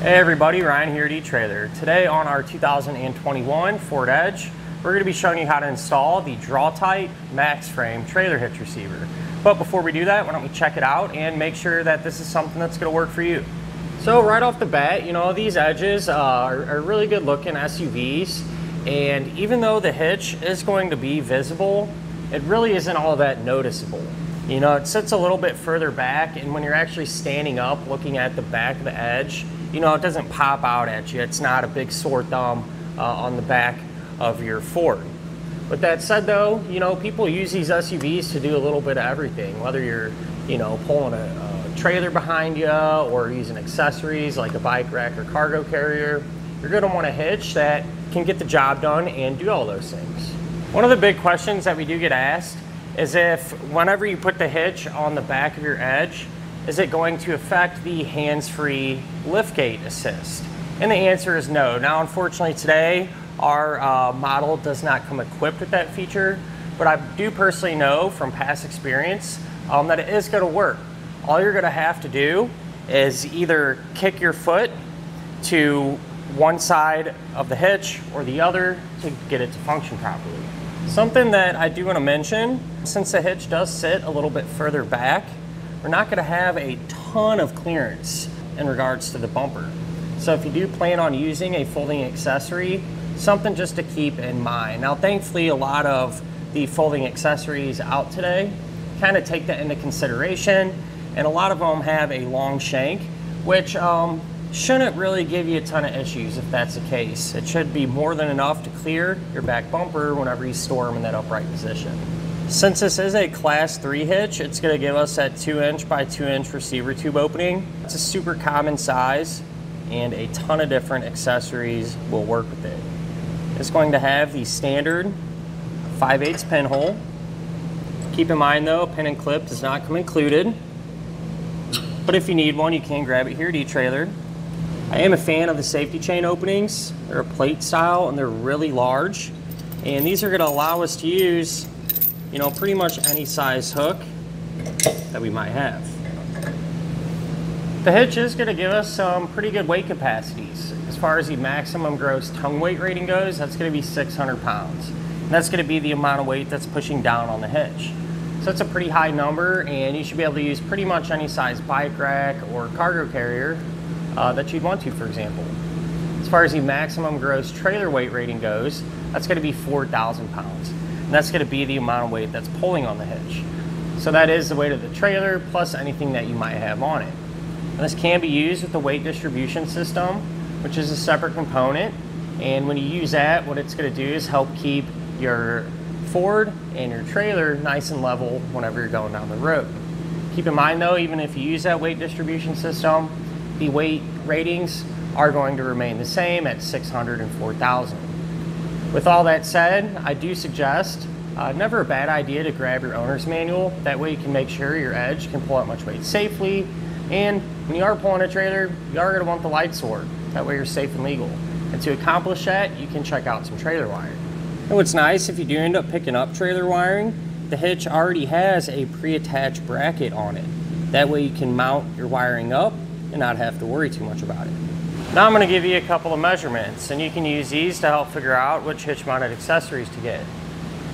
Hey everybody, Ryan here at eTrailer. Today on our 2021 Ford Edge, we're going to be showing you how to install the Draw-Tite Max Frame trailer hitch receiver. But before we do that, why don't we check it out and make sure that this is something that's going to work for you. So right off the bat, you know, these Edges uh, are, are really good looking SUVs. And even though the hitch is going to be visible, it really isn't all that noticeable. You know, it sits a little bit further back and when you're actually standing up looking at the back of the Edge, you know, it doesn't pop out at you. It's not a big sore thumb uh, on the back of your Ford. With that said though, you know, people use these SUVs to do a little bit of everything, whether you're, you know, pulling a, a trailer behind you or using accessories like a bike rack or cargo carrier. You're gonna want a hitch that can get the job done and do all those things. One of the big questions that we do get asked is if whenever you put the hitch on the back of your Edge, is it going to affect the hands-free liftgate assist? And the answer is no. Now, unfortunately today, our uh, model does not come equipped with that feature, but I do personally know from past experience um, that it is gonna work. All you're gonna have to do is either kick your foot to one side of the hitch or the other to get it to function properly. Something that I do wanna mention, since the hitch does sit a little bit further back, we're not gonna have a ton of clearance in regards to the bumper. So if you do plan on using a folding accessory, something just to keep in mind. Now thankfully a lot of the folding accessories out today kind of take that into consideration and a lot of them have a long shank which um, shouldn't really give you a ton of issues if that's the case. It should be more than enough to clear your back bumper whenever you store them in that upright position. Since this is a class 3 hitch, it's going to give us that 2 inch by 2 inch receiver tube opening. It's a super common size and a ton of different accessories will work with it. It's going to have the standard 5 8 pin hole. Keep in mind though, pin and clip does not come included. But if you need one, you can grab it here at eTrailer. I am a fan of the safety chain openings. They're a plate style and they're really large. And these are gonna allow us to use you know, pretty much any size hook that we might have. The hitch is going to give us some pretty good weight capacities. As far as the maximum gross tongue weight rating goes, that's going to be 600 pounds. And that's going to be the amount of weight that's pushing down on the hitch. So it's a pretty high number and you should be able to use pretty much any size bike rack or cargo carrier uh, that you'd want to, for example. As far as the maximum gross trailer weight rating goes, that's going to be 4,000 pounds. And that's going to be the amount of weight that's pulling on the hitch. So that is the weight of the trailer plus anything that you might have on it. And this can be used with the weight distribution system, which is a separate component. And when you use that, what it's going to do is help keep your Ford and your trailer nice and level whenever you're going down the road. Keep in mind though, even if you use that weight distribution system, the weight ratings are going to remain the same at 600 and 4,000. With all that said, I do suggest uh, never a bad idea to grab your owner's manual. That way you can make sure your edge can pull out much weight safely. And when you are pulling a trailer, you are going to want the light sword. That way you're safe and legal. And to accomplish that, you can check out some trailer wiring. And what's nice, if you do end up picking up trailer wiring, the hitch already has a pre-attached bracket on it. That way you can mount your wiring up and not have to worry too much about it. Now I'm going to give you a couple of measurements and you can use these to help figure out which hitch mounted accessories to get.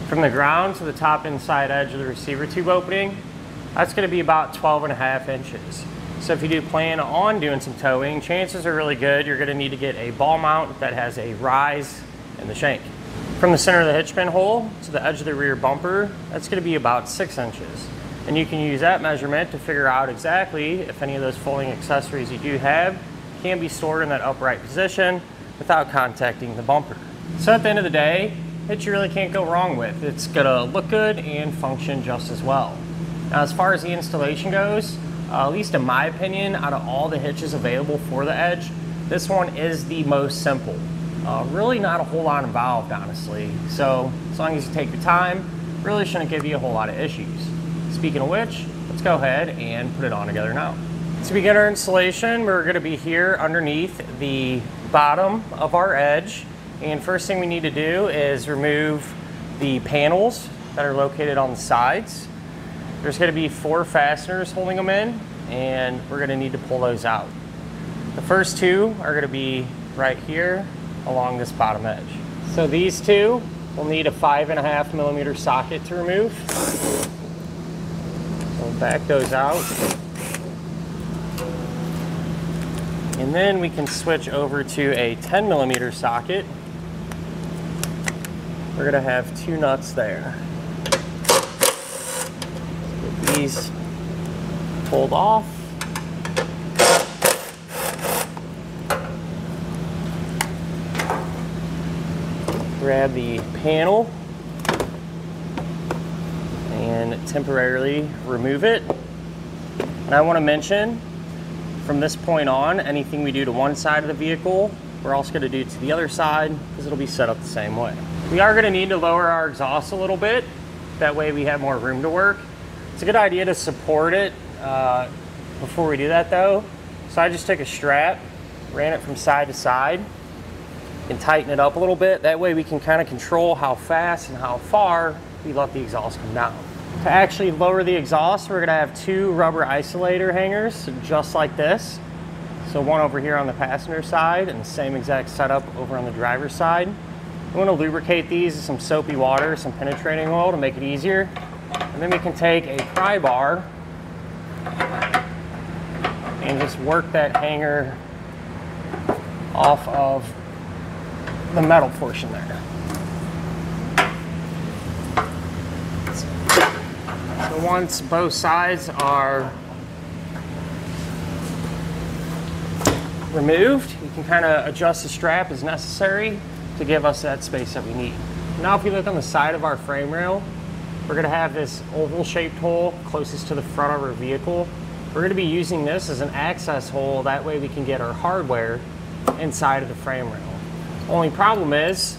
From the ground to the top inside edge of the receiver tube opening, that's going to be about 12 and a half inches. So if you do plan on doing some towing, chances are really good you're going to need to get a ball mount that has a rise in the shank. From the center of the hitch pin hole to the edge of the rear bumper, that's going to be about 6 inches. And you can use that measurement to figure out exactly if any of those folding accessories you do have can be stored in that upright position without contacting the bumper. So at the end of the day, it you really can't go wrong with. It's gonna look good and function just as well. Now as far as the installation goes, uh, at least in my opinion, out of all the hitches available for the Edge, this one is the most simple. Uh, really not a whole lot involved, honestly. So as long as you take your time, really shouldn't give you a whole lot of issues. Speaking of which, let's go ahead and put it on together now. To begin our installation, we're going to be here underneath the bottom of our edge. And first thing we need to do is remove the panels that are located on the sides. There's going to be four fasteners holding them in, and we're going to need to pull those out. The first two are going to be right here along this bottom edge. So these two will need a five and a half millimeter socket to remove. So back those out. And then we can switch over to a 10 millimeter socket. We're gonna have two nuts there. Get these pulled off. Grab the panel and temporarily remove it. And I wanna mention, from this point on, anything we do to one side of the vehicle, we're also gonna do to the other side because it'll be set up the same way. We are gonna need to lower our exhaust a little bit. That way we have more room to work. It's a good idea to support it uh, before we do that though. So I just took a strap, ran it from side to side, and tighten it up a little bit. That way we can kind of control how fast and how far we let the exhaust come down. To actually lower the exhaust, we're gonna have two rubber isolator hangers, just like this. So one over here on the passenger side and the same exact setup over on the driver's side. Want to lubricate these with some soapy water, some penetrating oil to make it easier. And then we can take a pry bar and just work that hanger off of the metal portion there. Once both sides are removed, you can kind of adjust the strap as necessary to give us that space that we need. Now if you look on the side of our frame rail, we're gonna have this oval shaped hole closest to the front of our vehicle. We're gonna be using this as an access hole, that way we can get our hardware inside of the frame rail. Only problem is,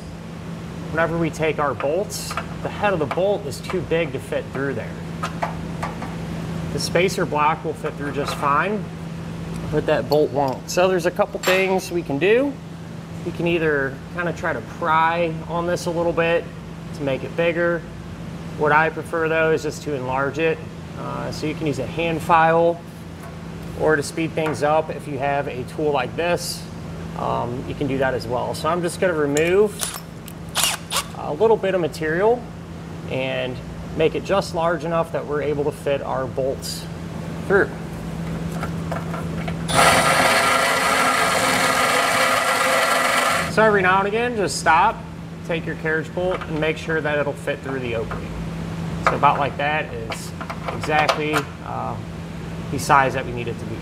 whenever we take our bolts, the head of the bolt is too big to fit through there. The spacer block will fit through just fine, but that bolt won't. So there's a couple things we can do. We can either kind of try to pry on this a little bit to make it bigger. What I prefer though is just to enlarge it. Uh, so you can use a hand file or to speed things up if you have a tool like this, um, you can do that as well. So I'm just gonna remove a little bit of material and make it just large enough that we're able to fit our bolts through. So every now and again, just stop, take your carriage bolt, and make sure that it'll fit through the opening. So about like that is exactly uh, the size that we need it to be.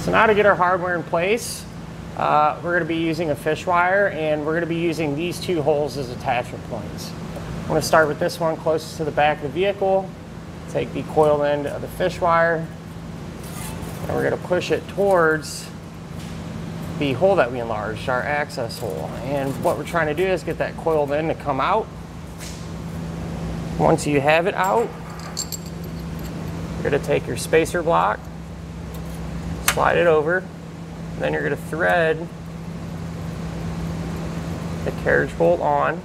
So now to get our hardware in place, uh, we're going to be using a fish wire, and we're going to be using these two holes as attachment points. I'm going to start with this one closest to the back of the vehicle, take the coil end of the fish wire, and we're going to push it towards the hole that we enlarged, our access hole. And what we're trying to do is get that coil end to come out. Once you have it out, you're gonna take your spacer block, slide it over, then you're gonna thread the carriage bolt on.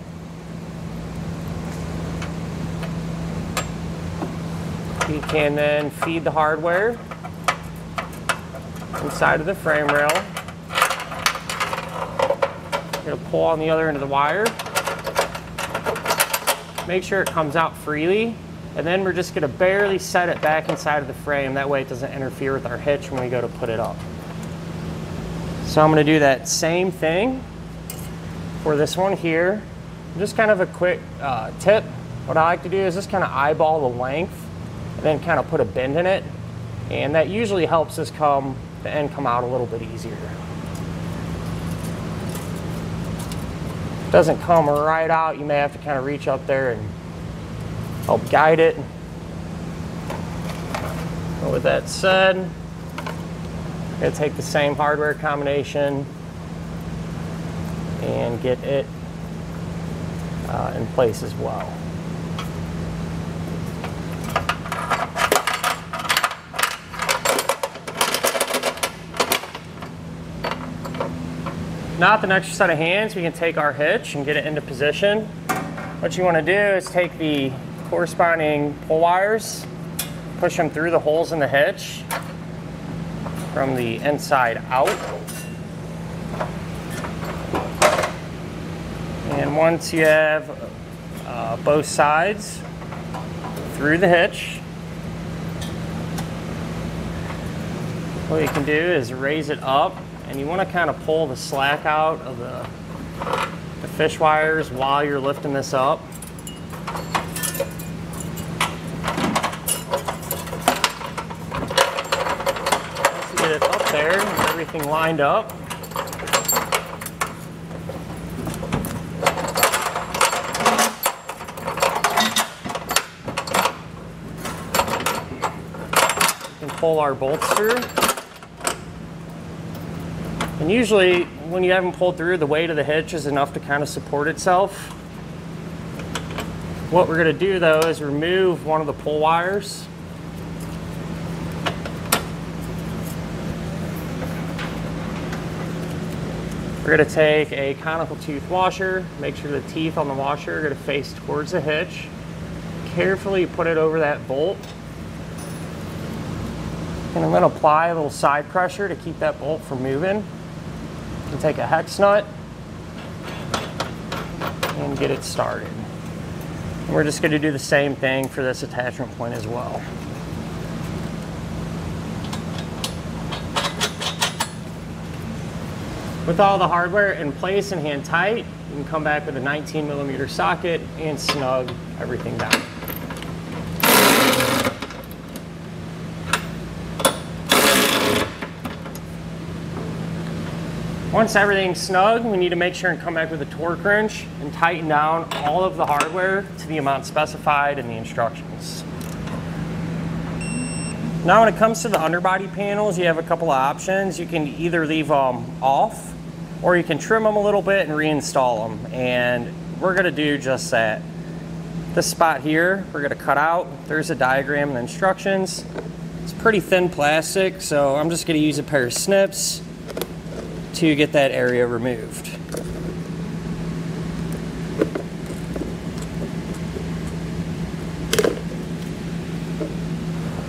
You can then feed the hardware inside of the frame rail gonna pull on the other end of the wire. Make sure it comes out freely. And then we're just gonna barely set it back inside of the frame. That way it doesn't interfere with our hitch when we go to put it up. So I'm gonna do that same thing for this one here. Just kind of a quick uh, tip. What I like to do is just kind of eyeball the length and then kind of put a bend in it. And that usually helps us come, the end come out a little bit easier. doesn't come right out, you may have to kind of reach up there and help guide it. But with that said, I'm to take the same hardware combination and get it uh, in place as well. Not an extra set of hands, we can take our hitch and get it into position. What you wanna do is take the corresponding pull wires, push them through the holes in the hitch from the inside out. And once you have uh, both sides through the hitch, what you can do is raise it up and you want to kind of pull the slack out of the, the fish wires while you're lifting this up. Once you get it up there and everything lined up, pull our bolts through. And usually when you haven't pulled through, the weight of the hitch is enough to kind of support itself. What we're gonna do though is remove one of the pull wires. We're gonna take a conical tooth washer, make sure the teeth on the washer are gonna face towards the hitch. Carefully put it over that bolt. And I'm gonna apply a little side pressure to keep that bolt from moving. Can take a hex nut and get it started. We're just gonna do the same thing for this attachment point as well. With all the hardware in place and hand tight, you can come back with a 19 millimeter socket and snug everything down. Once everything's snug, we need to make sure and come back with a torque wrench and tighten down all of the hardware to the amount specified in the instructions. Now when it comes to the underbody panels, you have a couple of options. You can either leave them off or you can trim them a little bit and reinstall them. And we're gonna do just that. This spot here, we're gonna cut out. There's a diagram and instructions. It's pretty thin plastic, so I'm just gonna use a pair of snips to get that area removed.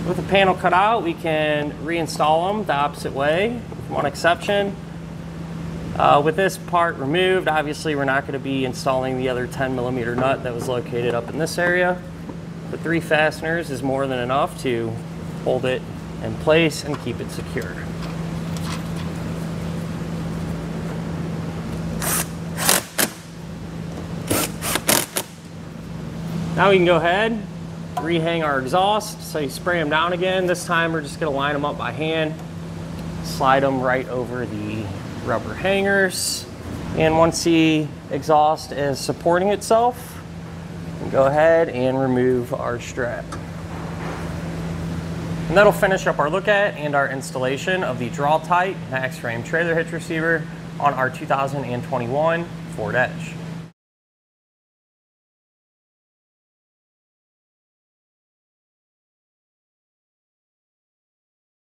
With the panel cut out, we can reinstall them the opposite way, one exception. Uh, with this part removed, obviously we're not going to be installing the other 10 millimeter nut that was located up in this area. The three fasteners is more than enough to hold it in place and keep it secure. Now we can go ahead, rehang our exhaust. So you spray them down again. This time we're just gonna line them up by hand, slide them right over the rubber hangers. And once the exhaust is supporting itself, go ahead and remove our strap. And that'll finish up our look at and our installation of the Draw-Tite Max Frame Trailer Hitch Receiver on our 2021 Ford Edge.